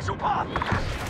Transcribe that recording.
special path!